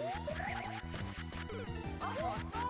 Oh, no!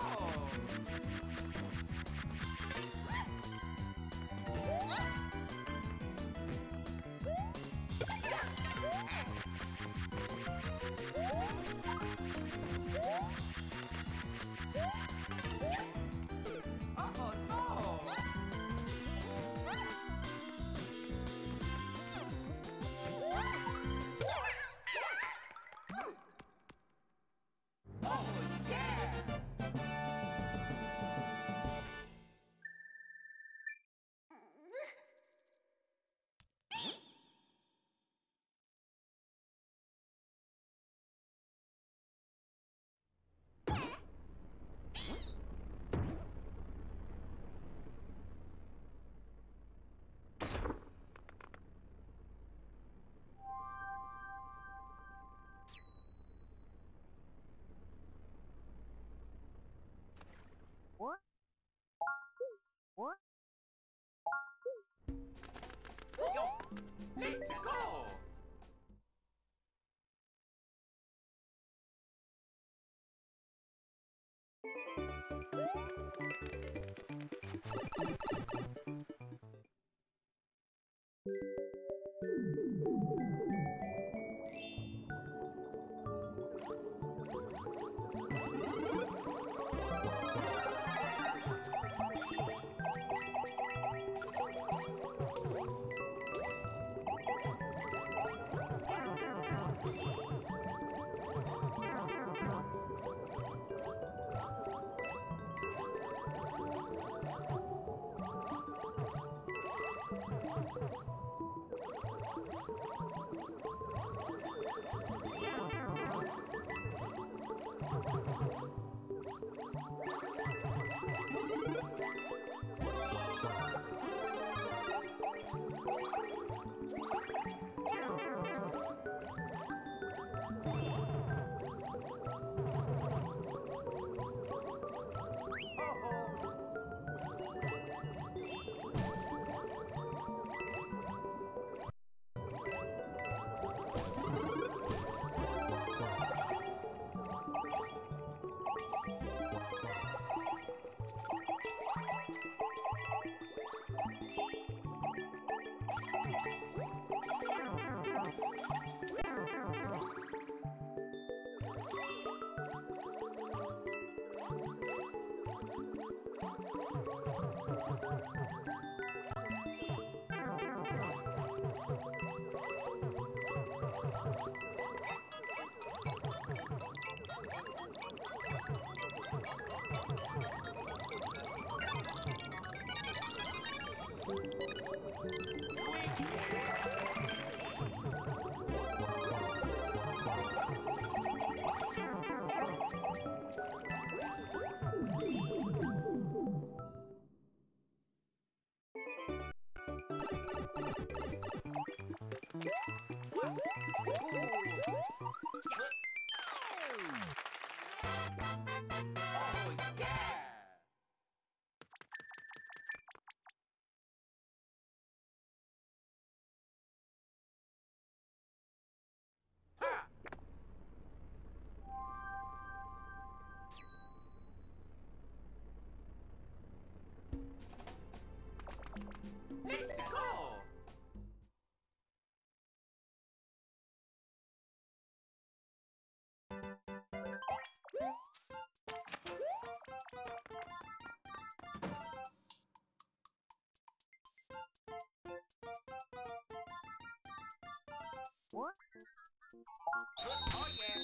Oh yeah.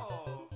Oh.